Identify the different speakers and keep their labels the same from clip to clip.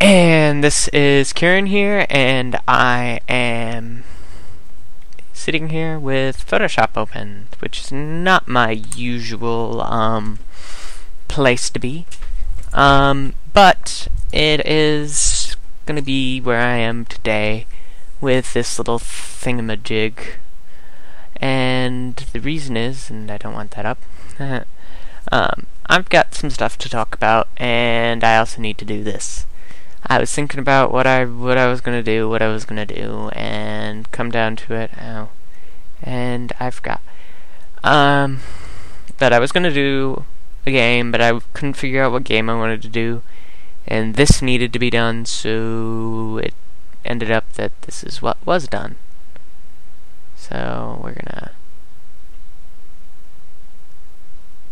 Speaker 1: And this is Curin here, and I am sitting here with Photoshop open, which is not my usual um, place to be. Um, but it is going to be where I am today with this little thingamajig. And the reason is, and I don't want that up, um, I've got some stuff to talk about, and I also need to do this. I was thinking about what I what I was gonna do, what I was gonna do, and come down to it, and I forgot. Um, that I was gonna do a game, but I couldn't figure out what game I wanted to do, and this needed to be done, so it ended up that this is what was done. So we're gonna.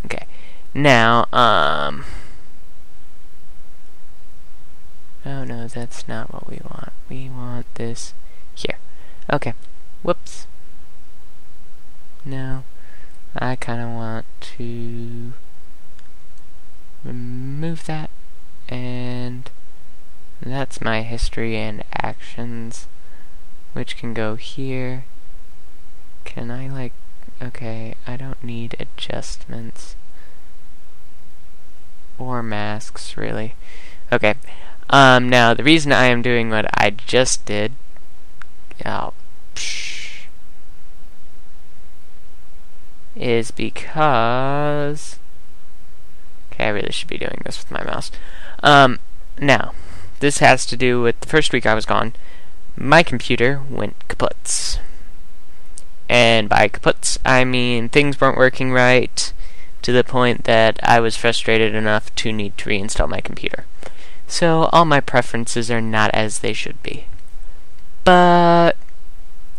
Speaker 1: Okay, now um. Oh no, that's not what we want. We want this here. Okay. Whoops. No. I kind of want to remove that and that's my history and actions which can go here. Can I like okay, I don't need adjustments or masks really. Okay. Um, now, the reason I am doing what I just did... Oh, psh, is because... Okay, I really should be doing this with my mouse. Um, now, this has to do with the first week I was gone. My computer went kaput. And by kaput, I mean things weren't working right to the point that I was frustrated enough to need to reinstall my computer. So all my preferences are not as they should be. But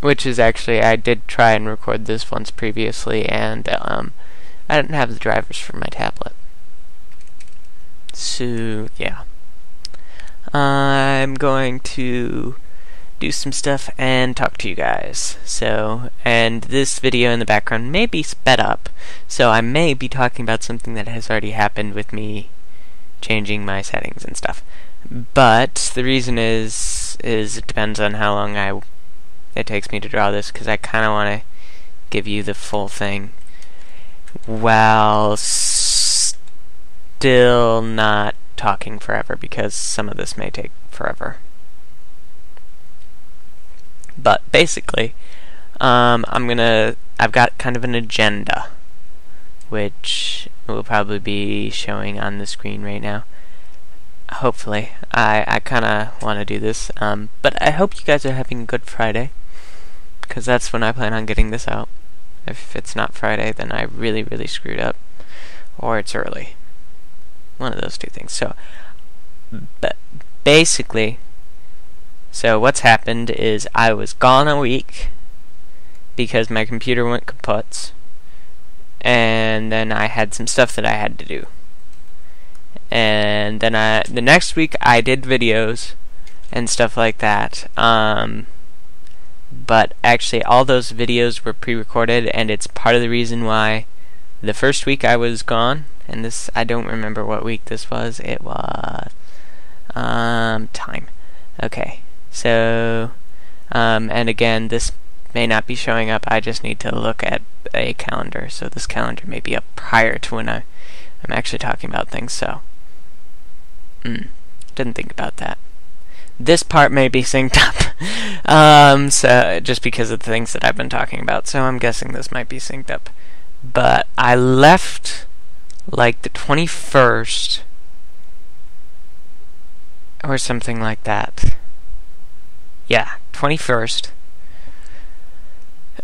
Speaker 1: which is actually I did try and record this once previously and um, I didn't have the drivers for my tablet. So yeah. I'm going to do some stuff and talk to you guys. So, and this video in the background may be sped up, so I may be talking about something that has already happened with me changing my settings and stuff. But the reason is is it depends on how long I it takes me to draw this because I kind of want to give you the full thing while still not talking forever because some of this may take forever. But basically, um, I'm gonna I've got kind of an agenda which will probably be showing on the screen right now. Hopefully. I, I kind of want to do this. Um, but I hope you guys are having a good Friday. Because that's when I plan on getting this out. If it's not Friday, then I really, really screwed up. Or it's early. One of those two things. So, but basically, so what's happened is I was gone a week because my computer went kaput and then I had some stuff that I had to do. And then I, the next week I did videos and stuff like that. Um, but actually, all those videos were pre-recorded, and it's part of the reason why the first week I was gone. And this, I don't remember what week this was. It was um, time. Okay, so um, and again, this may not be showing up. I just need to look at a calendar. So this calendar may be up prior to when I, I'm actually talking about things. So, mm, didn't think about that. This part may be synced up, um, so just because of the things that I've been talking about. So I'm guessing this might be synced up. But I left like the 21st or something like that. Yeah, 21st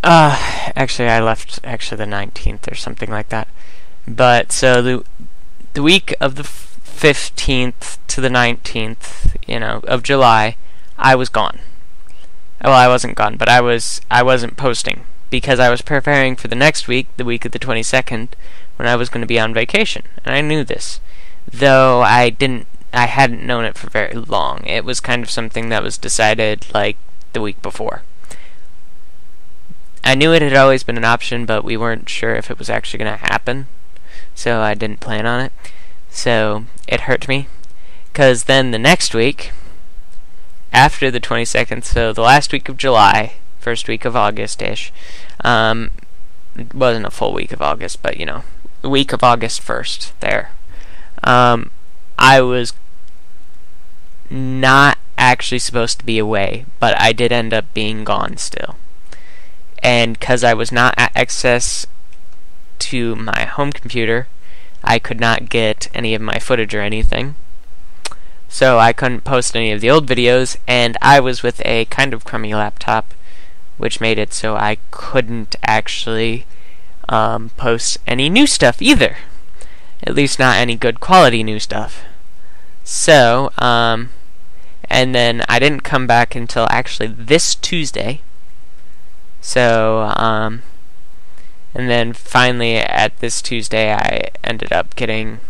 Speaker 1: uh, actually, I left actually the 19th or something like that. But so the the week of the 15th to the 19th, you know, of July, I was gone. Well, I wasn't gone, but I was I wasn't posting because I was preparing for the next week, the week of the 22nd, when I was going to be on vacation, and I knew this, though I didn't. I hadn't known it for very long. It was kind of something that was decided like the week before. I knew it had always been an option, but we weren't sure if it was actually going to happen, so I didn't plan on it. So it hurt me, Because then the next week, after the 22nd, so the last week of July, first week of August ish, um, it wasn't a full week of August, but you know, the week of August 1st, there. Um, I was not actually supposed to be away, but I did end up being gone still. And because I was not at access to my home computer, I could not get any of my footage or anything. So I couldn't post any of the old videos, and I was with a kind of crummy laptop, which made it so I couldn't actually um, post any new stuff either. At least not any good quality new stuff. So, um, and then I didn't come back until actually this Tuesday. So, um, and then finally at this Tuesday I ended up getting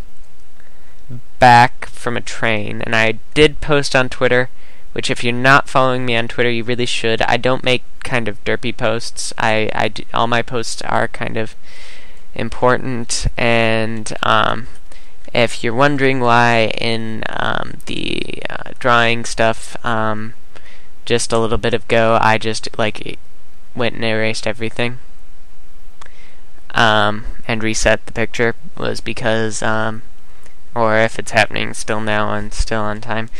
Speaker 1: back from a train. And I did post on Twitter which if you're not following me on Twitter you really should. I don't make kind of derpy posts. I, I all my posts are kind of important. And um, if you're wondering why in um, the uh, drawing stuff um, just a little bit ago I just like went and erased everything um, and reset the picture was because, um, or if it's happening still now and still on time,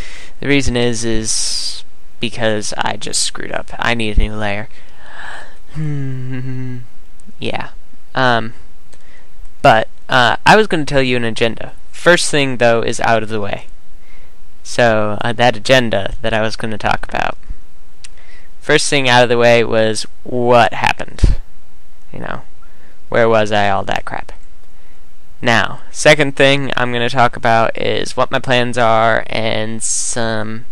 Speaker 1: the reason is is because I just screwed up. I need a new layer. yeah. Um, but uh, I was going to tell you an agenda. First thing though is out of the way. So uh, that agenda that I was going to talk about. First thing out of the way was what happened. You know, where was I, all that crap. Now, second thing I'm going to talk about is what my plans are and some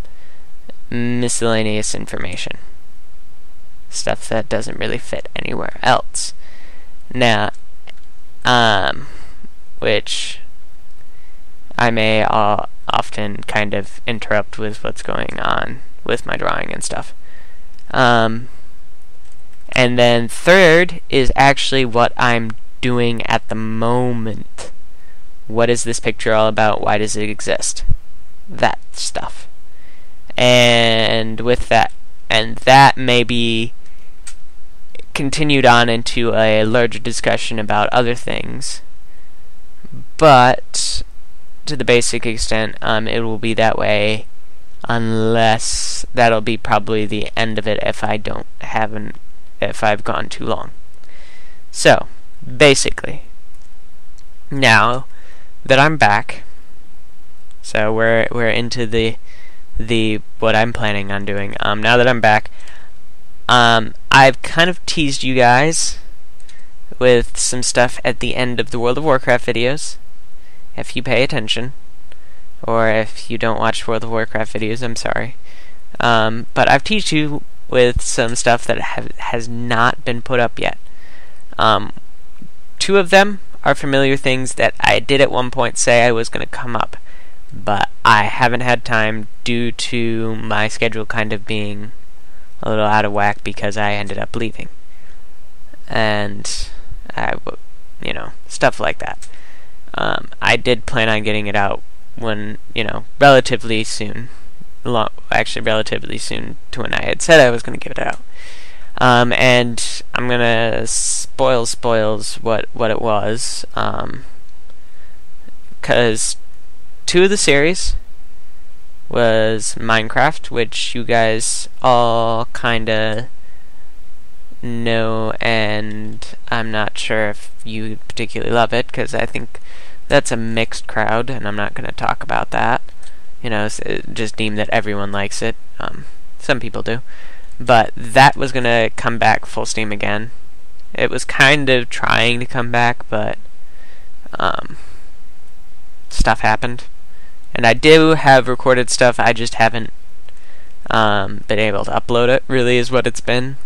Speaker 1: miscellaneous information. Stuff that doesn't really fit anywhere else. Now, um, which I may uh, often kind of interrupt with what's going on with my drawing and stuff. Um, and then third is actually what I'm doing at the moment. What is this picture all about? Why does it exist? That stuff. And with that, and that may be continued on into a larger discussion about other things. But to the basic extent, um, it will be that way unless that'll be probably the end of it if I don't have an if I've gone too long. So, basically, now that I'm back, so we're we're into the the what I'm planning on doing. Um, now that I'm back, um, I've kind of teased you guys with some stuff at the end of the World of Warcraft videos. If you pay attention, or if you don't watch World of Warcraft videos, I'm sorry. Um, but I've teased you with some stuff that have, has not been put up yet. Um, two of them are familiar things that I did at one point say I was going to come up, but I haven't had time due to my schedule kind of being a little out of whack because I ended up leaving. And I, you know, stuff like that. Um, I did plan on getting it out when, you know, relatively soon actually relatively soon to when I had said I was going to give it out. Um, and I'm gonna spoil spoils what what it was, because um, two of the series was Minecraft, which you guys all kinda know, and I'm not sure if you particularly love it, because I think that's a mixed crowd, and I'm not gonna talk about that you know, uh, just deem that everyone likes it. Um, some people do. But that was going to come back full steam again. It was kind of trying to come back, but um, stuff happened. And I do have recorded stuff, I just haven't um, been able to upload it, really, is what it's been.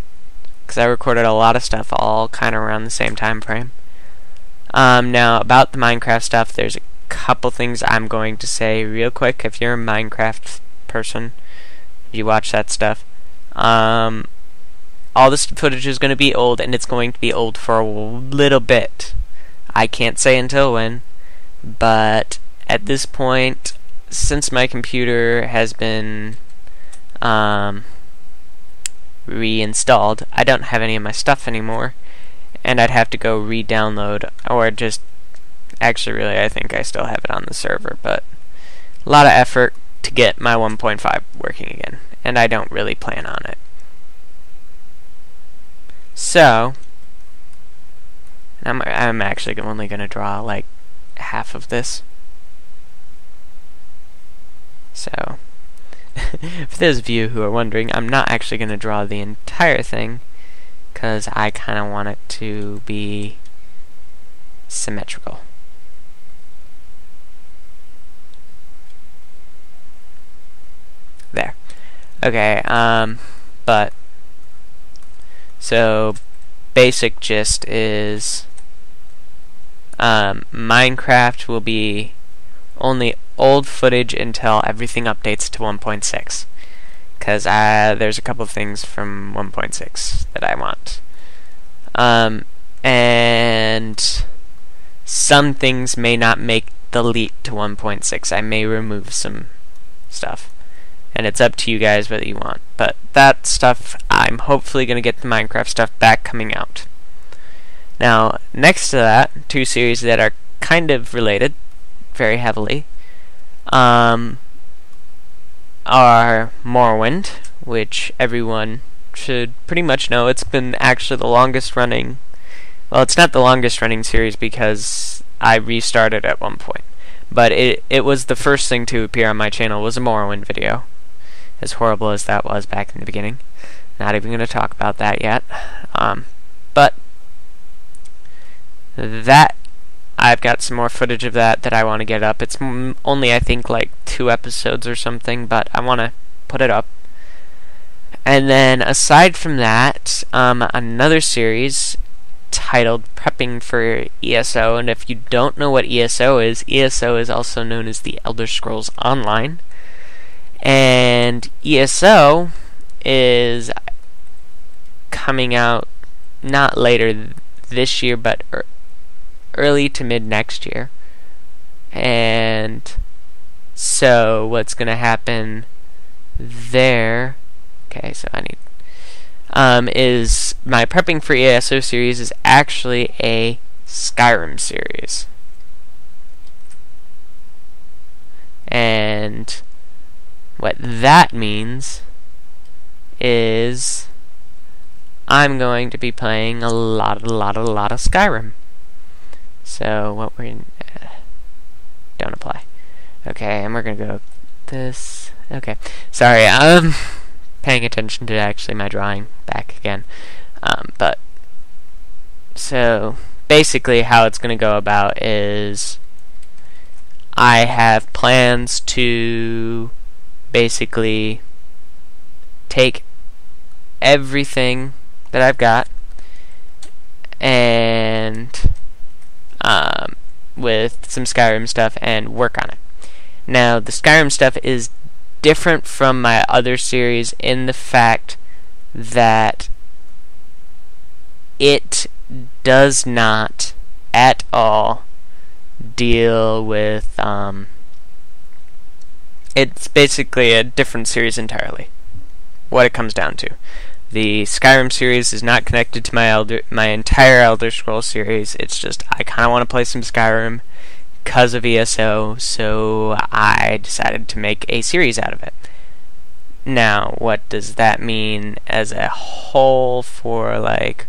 Speaker 1: Because I recorded a lot of stuff all kind of around the same time frame. Um, now, about the Minecraft stuff, there's a couple things I'm going to say real quick. If you're a Minecraft person, you watch that stuff, um, all this footage is going to be old, and it's going to be old for a little bit. I can't say until when, but at this point, since my computer has been um, reinstalled, I don't have any of my stuff anymore, and I'd have to go re-download, or just, actually really I think I still have it on the server, but a lot of effort to get my 1.5 working again, and I don't really plan on it. So, I'm, I'm actually only going to draw like half of this. So, for those of you who are wondering, I'm not actually going to draw the entire thing because I kind of want it to be symmetrical. There. Okay, um, but, so, basic gist is, um, Minecraft will be only old footage until everything updates to 1.6 because uh, there's a couple of things from 1.6 that I want. Um, and some things may not make the leap to 1.6. I may remove some stuff. And it's up to you guys whether you want. But that stuff, I'm hopefully going to get the Minecraft stuff back coming out. Now, next to that, two series that are kind of related, very heavily, um, are Morrowind, which everyone should pretty much know. It's been actually the longest running. Well, it's not the longest running series because I restarted at one point. But it it was the first thing to appear on my channel was a Morrowind video. As horrible as that was back in the beginning. Not even going to talk about that yet. Um, but that I've got some more footage of that that I want to get up. It's only, I think, like two episodes or something, but I want to put it up. And then, aside from that, um, another series titled Prepping for ESO. And if you don't know what ESO is, ESO is also known as the Elder Scrolls Online. And ESO is coming out not later this year, but er early to mid next year. And so what's going to happen there, okay, so I need, um, is my Prepping for ESO series is actually a Skyrim series. And what that means is I'm going to be playing a lot, a lot, a lot of Skyrim. So what we're uh, don't apply. Okay, and we're gonna go this. Okay, sorry. I'm paying attention to actually my drawing back again. Um, but so basically, how it's gonna go about is I have plans to basically take everything that I've got and um, with some Skyrim stuff and work on it. Now, the Skyrim stuff is different from my other series in the fact that it does not at all deal with um, it's basically a different series entirely what it comes down to the Skyrim series is not connected to my Elder, my entire Elder Scrolls series. It's just I kind of want to play some Skyrim because of ESO, so I decided to make a series out of it. Now, what does that mean as a whole for like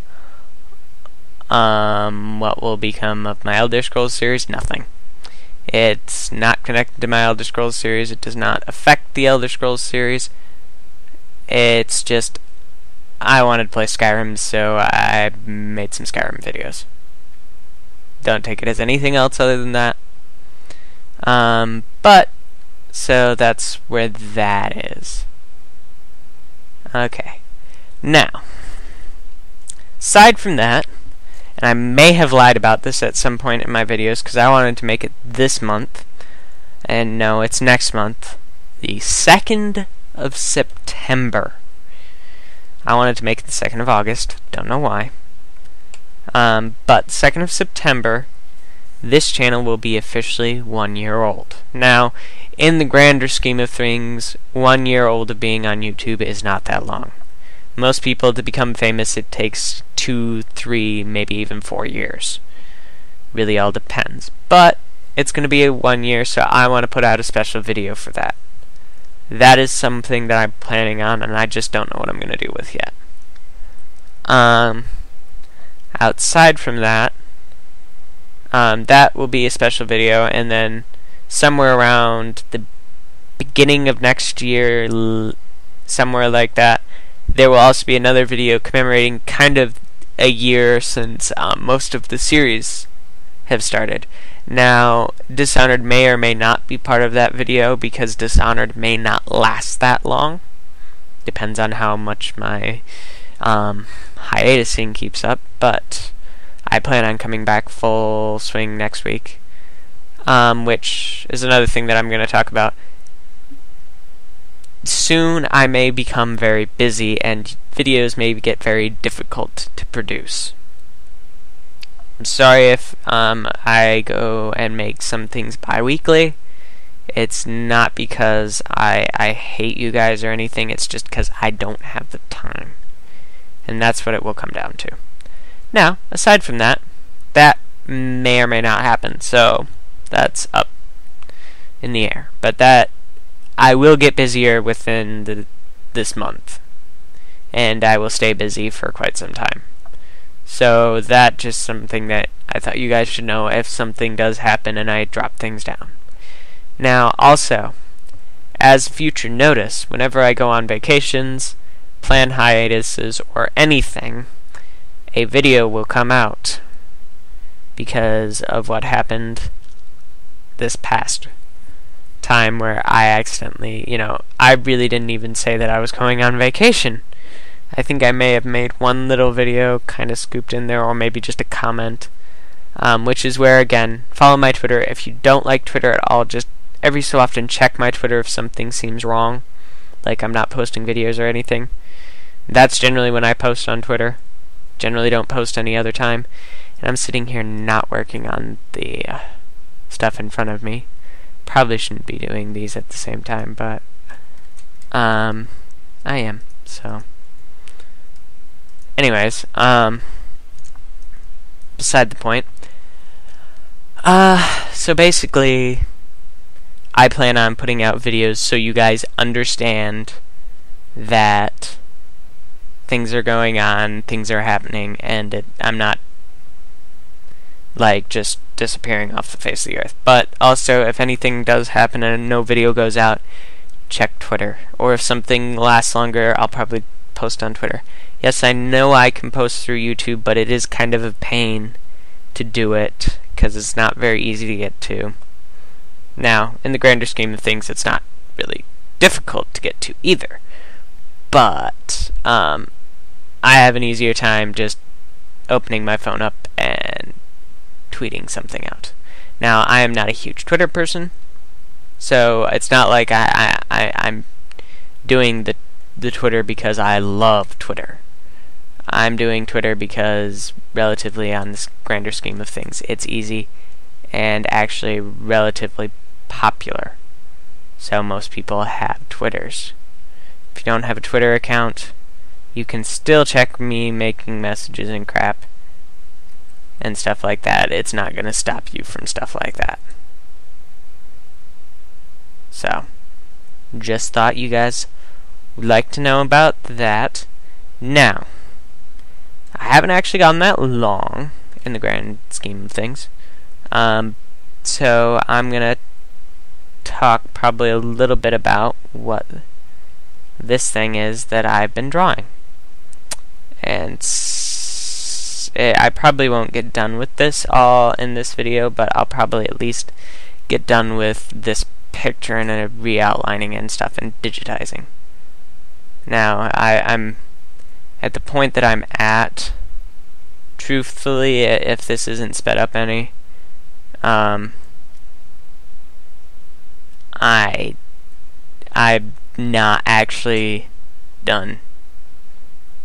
Speaker 1: um what will become of my Elder Scrolls series? Nothing. It's not connected to my Elder Scrolls series. It does not affect the Elder Scrolls series. It's just I wanted to play Skyrim, so I made some Skyrim videos. Don't take it as anything else other than that. Um, but, so that's where that is. Okay. Now, aside from that, and I may have lied about this at some point in my videos because I wanted to make it this month, and no, it's next month, the 2nd of September. I wanted to make it the 2nd of August. Don't know why. Um, but 2nd of September, this channel will be officially one year old. Now, in the grander scheme of things, one year old of being on YouTube is not that long. Most people, to become famous, it takes two, three, maybe even four years. Really all depends. But it's going to be a one year, so I want to put out a special video for that. That is something that I'm planning on, and I just don't know what I'm going to do with yet. Um, outside from that, um, that will be a special video, and then somewhere around the beginning of next year, somewhere like that, there will also be another video commemorating kind of a year since um, most of the series have started. Now, Dishonored may or may not be part of that video because Dishonored may not last that long. Depends on how much my um, hiatusing keeps up, but I plan on coming back full swing next week, um, which is another thing that I'm going to talk about. Soon I may become very busy and videos may get very difficult to produce. I'm sorry if um, I go and make some things bi-weekly. It's not because I, I hate you guys or anything, it's just because I don't have the time. And that's what it will come down to. Now, aside from that, that may or may not happen, so that's up in the air. But that I will get busier within the, this month, and I will stay busy for quite some time. So that just something that I thought you guys should know if something does happen and I drop things down. Now, also, as future notice, whenever I go on vacations, plan hiatuses, or anything, a video will come out because of what happened this past time where I accidentally, you know, I really didn't even say that I was going on vacation. I think I may have made one little video kind of scooped in there, or maybe just a comment, um, which is where, again, follow my Twitter. If you don't like Twitter at all, just every so often check my Twitter if something seems wrong, like I'm not posting videos or anything. That's generally when I post on Twitter. Generally don't post any other time. And I'm sitting here not working on the uh, stuff in front of me. Probably shouldn't be doing these at the same time, but um, I am, so... Anyways, um, beside the point. Uh, so basically, I plan on putting out videos so you guys understand that things are going on, things are happening, and it, I'm not like just disappearing off the face of the earth. But also, if anything does happen and no video goes out, check Twitter. Or if something lasts longer, I'll probably post on Twitter. Yes, I know I can post through YouTube, but it is kind of a pain to do it because it's not very easy to get to. Now, in the grander scheme of things, it's not really difficult to get to either. But um, I have an easier time just opening my phone up and tweeting something out. Now, I am not a huge Twitter person, so it's not like I, I, I I'm doing the the Twitter because I love Twitter. I'm doing Twitter because, relatively on this grander scheme of things, it's easy and actually relatively popular. So most people have Twitters. If you don't have a Twitter account, you can still check me making messages and crap and stuff like that. It's not going to stop you from stuff like that. So, just thought you guys would like to know about that. Now, I haven't actually gone that long in the grand scheme of things. Um, so I'm going to talk probably a little bit about what this thing is that I've been drawing. And eh, I probably won't get done with this all in this video, but I'll probably at least get done with this picture and re-outlining and stuff and digitizing. Now, I, I'm at the point that I'm at, truthfully, if this isn't sped up any, um, I, I'm not actually done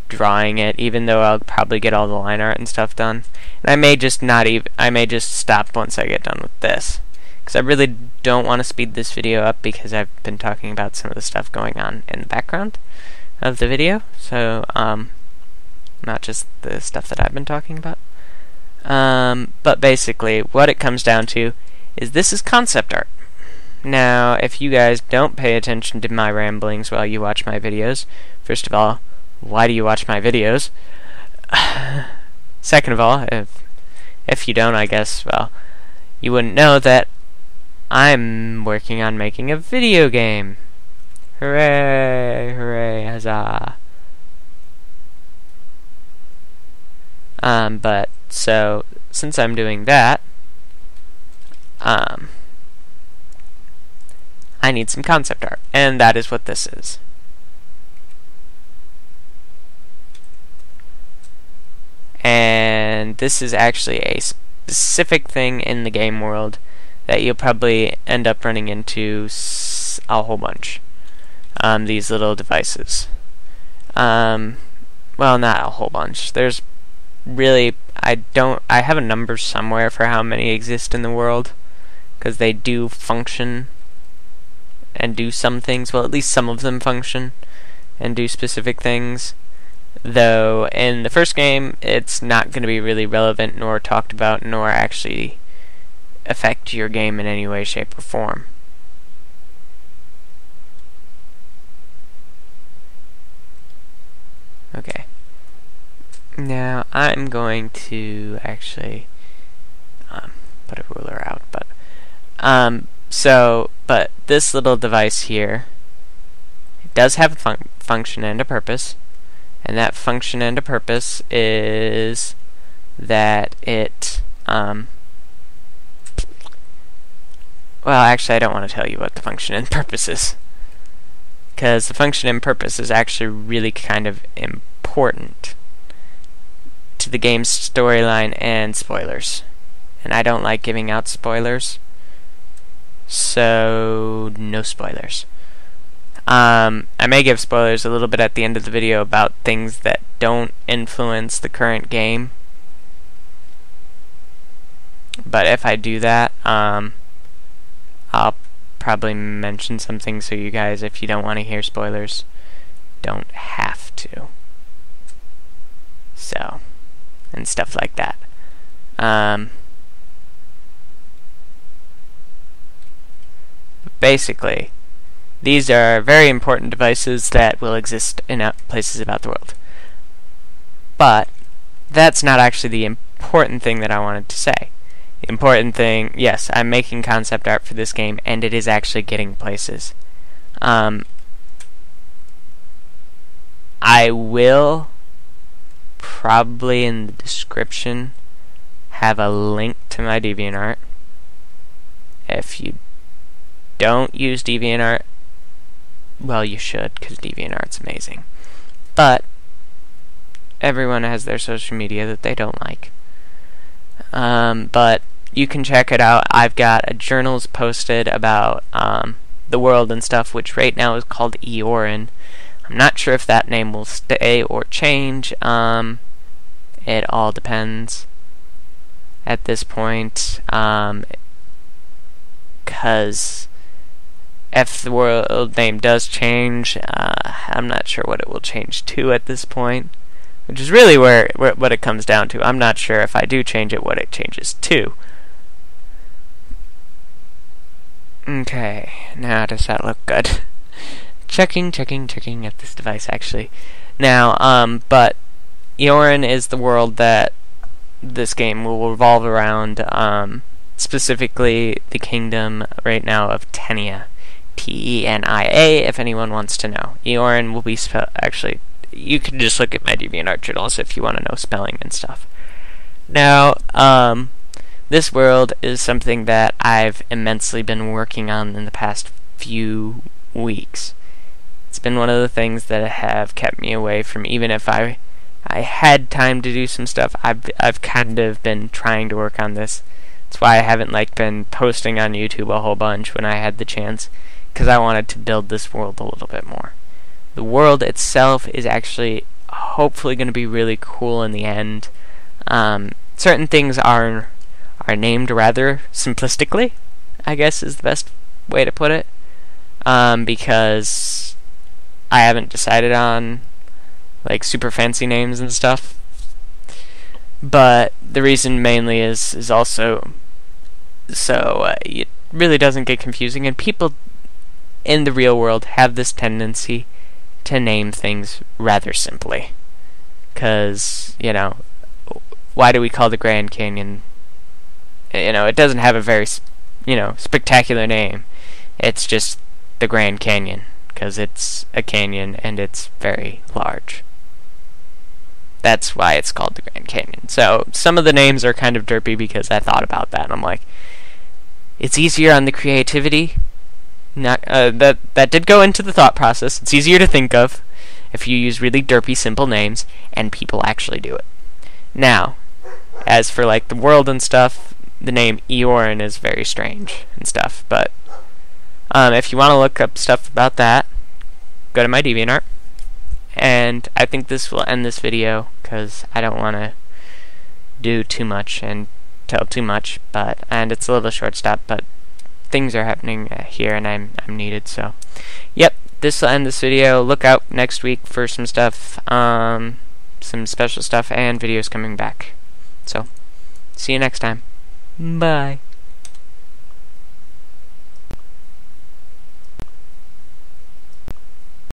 Speaker 1: drawing it, even though I'll probably get all the line art and stuff done. And I may just not even, I may just stop once I get done with this. because I really don't want to speed this video up because I've been talking about some of the stuff going on in the background of the video, so um, not just the stuff that I've been talking about. Um, but basically, what it comes down to is this is concept art. Now, if you guys don't pay attention to my ramblings while you watch my videos, first of all, why do you watch my videos? Second of all, if if you don't, I guess, well, you wouldn't know that I'm working on making a video game. Hooray, hooray, huzzah. Um, but, so, since I'm doing that, um, I need some concept art, and that is what this is. And this is actually a specific thing in the game world that you'll probably end up running into a whole bunch. Um, these little devices. Um, well, not a whole bunch. There's really, I don't, I have a number somewhere for how many exist in the world, because they do function and do some things. Well, at least some of them function and do specific things. Though in the first game, it's not going to be really relevant, nor talked about, nor actually affect your game in any way, shape, or form. Okay. Now, I'm going to actually um, put a ruler out, but um, so, but this little device here, it does have a fun function and a purpose, and that function and a purpose is that it um, well, actually, I don't want to tell you what the function and purpose is. Because the function and purpose is actually really kind of important to the game's storyline and spoilers. And I don't like giving out spoilers. So, no spoilers. Um, I may give spoilers a little bit at the end of the video about things that don't influence the current game. But if I do that, um, I'll probably mention something so you guys, if you don't want to hear spoilers, don't have to. So, and stuff like that. Um, basically, these are very important devices that will exist in places about the world. But, that's not actually the important thing that I wanted to say The important thing, yes, I'm making concept art for this game, and it is actually getting places. Um, I will probably in the description have a link to my DeviantArt. If you don't use DeviantArt, well, you should, because DeviantArt's amazing. But, everyone has their social media that they don't like. Um, but you can check it out. I've got a journals posted about um, the world and stuff, which right now is called Ioran. I'm not sure if that name will stay or change. Um, it all depends at this point. Because um, if the world name does change, uh, I'm not sure what it will change to at this point. Which is really where, where what it comes down to. I'm not sure if I do change it, what it changes to. Okay, now does that look good? Checking, checking, checking at this device actually. Now, um, but Ioran is the world that this game will revolve around, um, specifically the kingdom right now of Tenia. T-E-N-I-A, if anyone wants to know. Ioran will be spelled, actually, you can just look at my DeviantArt journals if you want to know spelling and stuff. Now, um, this world is something that I've immensely been working on in the past few weeks. It's been one of the things that have kept me away from even if I I had time to do some stuff. I've I've kind of been trying to work on this. That's why I haven't like been posting on YouTube a whole bunch when I had the chance because I wanted to build this world a little bit more. The world itself is actually hopefully going to be really cool in the end. Um, certain things are are named rather simplistically, I guess is the best way to put it. Um, because I haven't decided on like super fancy names and stuff. But the reason mainly is is also so uh, it really doesn't get confusing, and people in the real world have this tendency to name things rather simply. Because, you know, why do we call the Grand Canyon? You know, it doesn't have a very, you know, spectacular name. It's just the Grand Canyon, because it's a canyon and it's very large. That's why it's called the Grand Canyon. So, some of the names are kind of derpy because I thought about that, and I'm like, it's easier on the creativity. Not uh, that that did go into the thought process. It's easier to think of if you use really derpy, simple names, and people actually do it. Now, as for like the world and stuff, the name Ioran is very strange and stuff. But um, if you want to look up stuff about that, go to my DeviantArt. And I think this will end this video because I don't want to do too much and tell too much. But and it's a little short stop, but things are happening uh, here and I'm I'm needed. So, yep, this will end this video. Look out next week for some stuff, um, some special stuff and videos coming back. So, see you next time. Bye.